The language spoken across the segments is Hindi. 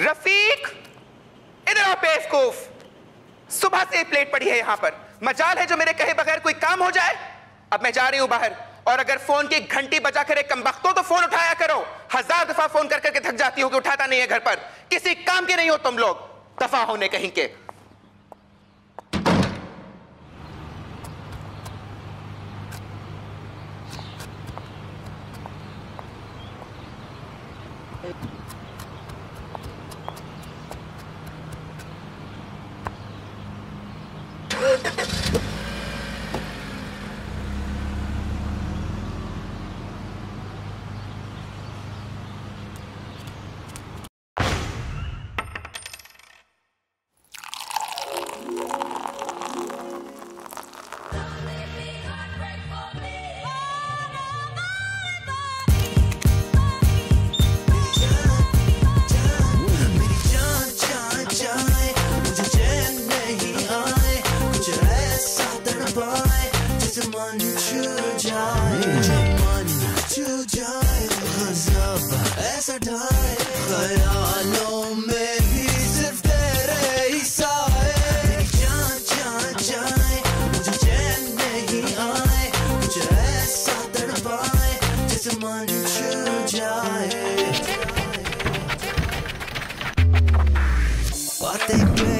रफीक, इधर आप बेवकूफ़। सुबह से प्लेट पड़ी है यहाँ पर। मजाल है जो मेरे कहे बगैर कोई काम हो जाए। अब मैं जा रही हूँ बाहर। और अगर फ़ोन की घंटी बजा करे कम वक्तों तो फ़ोन उठाया करो। हज़ार दफ़ा फ़ोन कर करके थक जाती हो कि उठाता नहीं है घर पर। किसी काम के नहीं हो तुम लोग। दफ़ा होने कहीं के। मन छू जाए जाए गजब ऐसा ढाए में भी सिर्फ़ जाए मुझे नहीं आए कुछ ऐसा तड़पाए जैसे मन छू जाए बातें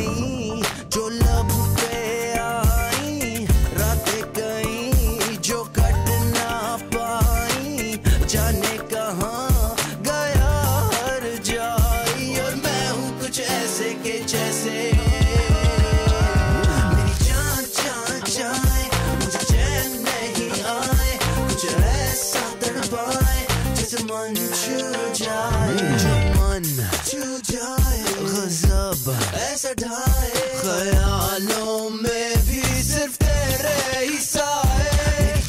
मन छू जाए जो मन छू जाए गजब ऐसा ढाए। ख्यालों में भी सिर्फ़ तेरे ही साए।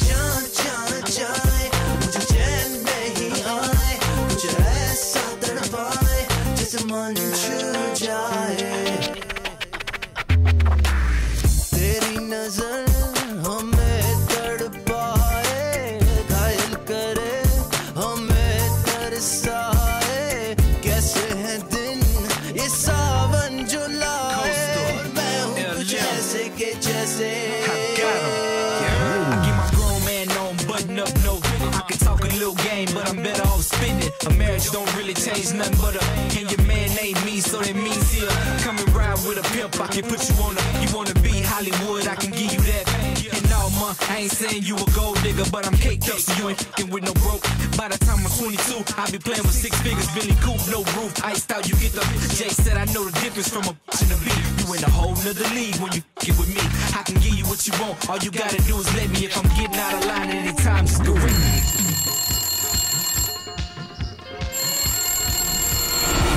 जान जान जाए मुझे चैन नहीं आए कुछ ऐसा तड़पाए जैसे मन छू जाए। I I get my grown man on, button up, no. I can talk a little game, but I'm better off spinning. A marriage don't really change nothing but a. And your man ain't me, so that means he'll come and ride with a pimp. I can put you on a. You wanna be Hollywood? I can give you that. And all ma, I ain't saying you a gold digger, but I'm caked up, so you ain't fucking with no broke. By the time I'm 22, I be playing with six figures, Billy Coop, no roof, iced out. You get the. Jay said I know the difference from a bitch and a beat. You in a whole nother league when you fucking with me. I can give you what you want. All you gotta do is let me. If I'm getting out of line at any time, just correct me.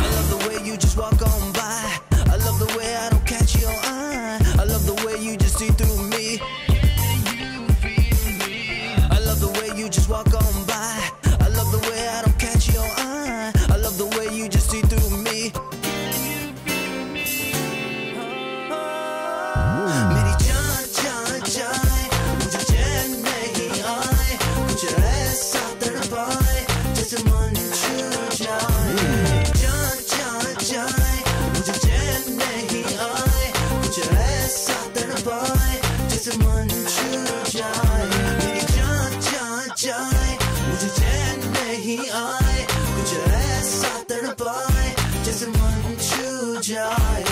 I love the way you just walk on by. I love the way I don't catch your eye. I love the way you just see through me. I love the way you just walk on just ass out there, boy. Just a one true joy.